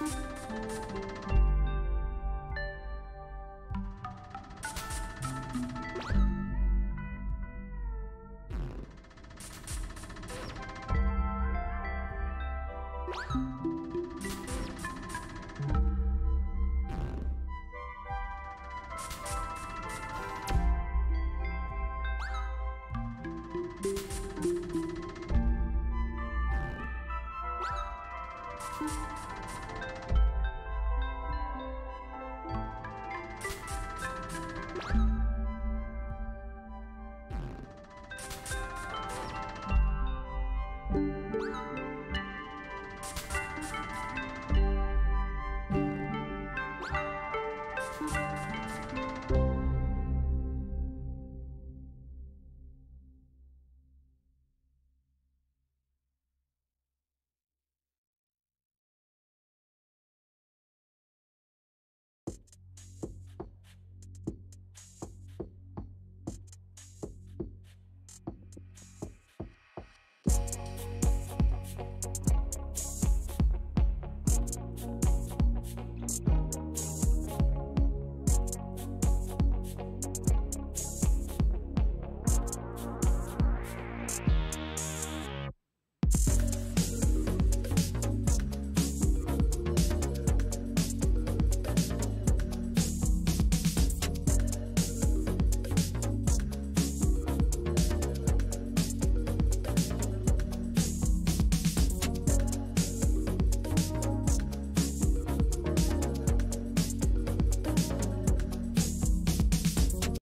うん。うん。